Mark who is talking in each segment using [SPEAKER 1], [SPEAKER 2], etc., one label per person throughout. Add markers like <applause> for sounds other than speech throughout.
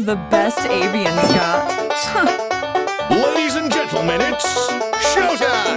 [SPEAKER 1] You're the best avian got.
[SPEAKER 2] Ladies and gentlemen, it's showtime!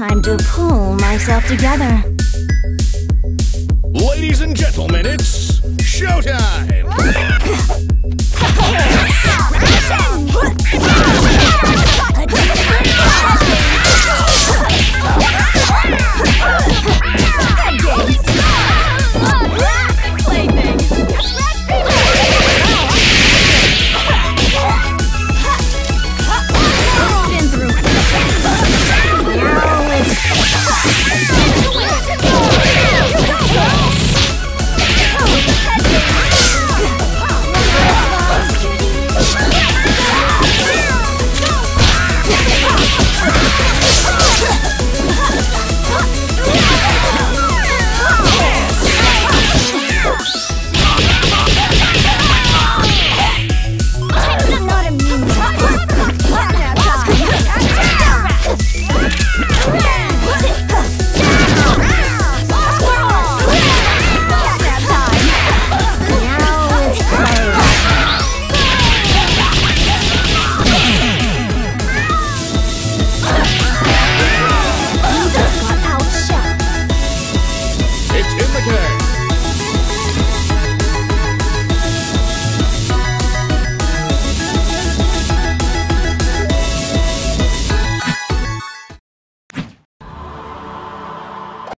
[SPEAKER 3] Time to pull myself together.
[SPEAKER 2] Ladies and gentlemen, it's showtime! <laughs>